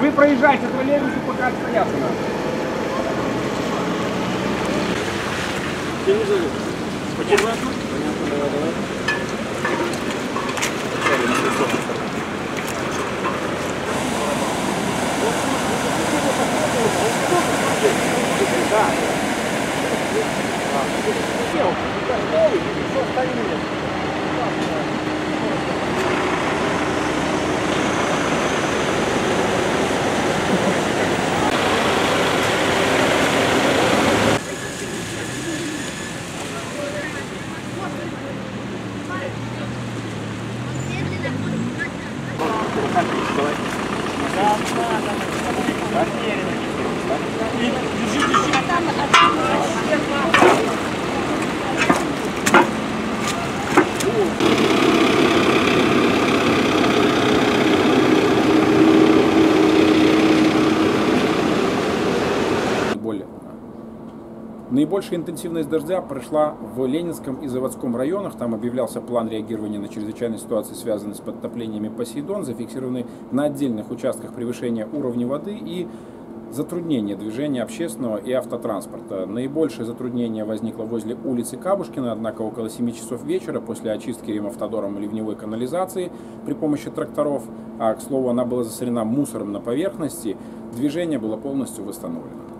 Вы проезжайте троллейбусы, пока стоят у нас. Я не зову. Спасибо. Понятно, давай, давай. Отстояться надо. Более. Наибольшая интенсивность дождя прошла в Ленинском и Заводском районах. Там объявлялся план реагирования на чрезвычайные ситуации, связанные с подтоплениями Посейдон. Зафиксированы на отдельных участках превышения уровня воды и затруднение движения общественного и автотранспорта. Наибольшее затруднение возникло возле улицы Кабушкина, однако около 7 часов вечера после очистки ремавтодором ливневой канализации при помощи тракторов, а, к слову, она была засорена мусором на поверхности, движение было полностью восстановлено.